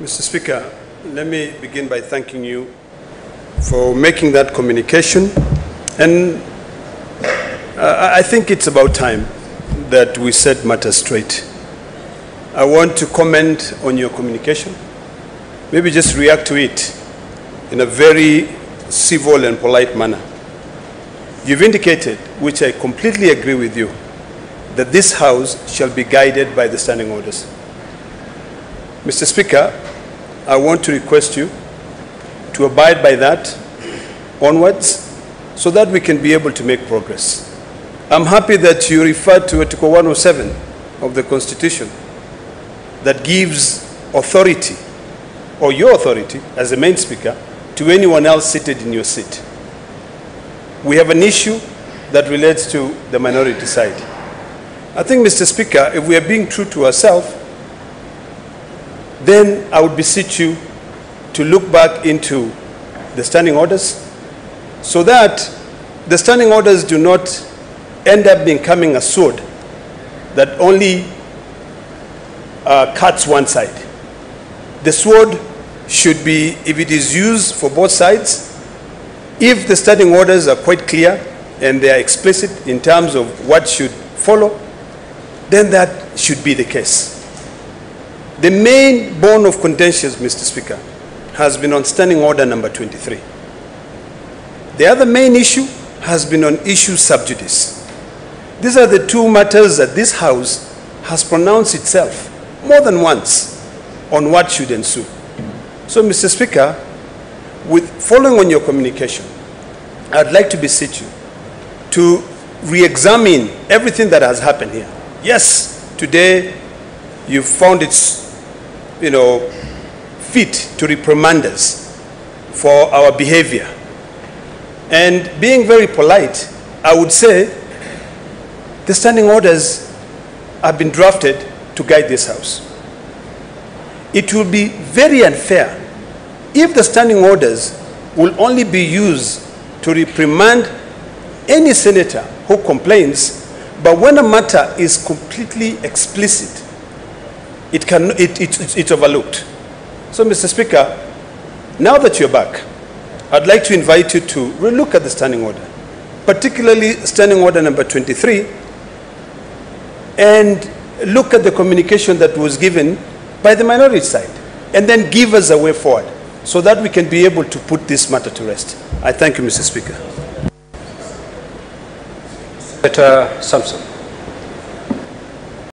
Mr. Speaker, let me begin by thanking you for making that communication. And uh, I think it's about time that we set matters straight. I want to comment on your communication, maybe just react to it in a very civil and polite manner. You've indicated, which I completely agree with you, that this House shall be guided by the standing orders. Mr. Speaker, I want to request you to abide by that onwards so that we can be able to make progress. I'm happy that you referred to Article 107 of the Constitution that gives authority, or your authority as the main speaker, to anyone else seated in your seat. We have an issue that relates to the minority side. I think, Mr. Speaker, if we are being true to ourselves, then I would beseech you to look back into the standing orders so that the standing orders do not end up becoming a sword that only uh, cuts one side. The sword should be, if it is used for both sides, if the standing orders are quite clear and they are explicit in terms of what should follow, then that should be the case. The main bone of contention, Mr. Speaker, has been on standing order number 23. The other main issue has been on issue sub judice. These are the two matters that this House has pronounced itself more than once on what should ensue. So, Mr. Speaker, with following on your communication, I'd like to beseech you to re-examine everything that has happened here. Yes, today you found it, you know, fit to reprimand us for our behavior. And being very polite, I would say the standing orders have been drafted to guide this House. It will be very unfair if the standing orders will only be used to reprimand any senator who complains, but when a matter is completely explicit, it can, it, it, it's overlooked. So, Mr. Speaker, now that you're back, I'd like to invite you to relook at the standing order, particularly standing order number 23, and look at the communication that was given by the minority side, and then give us a way forward so that we can be able to put this matter to rest. I thank you, Mr. Speaker. Senator Samson.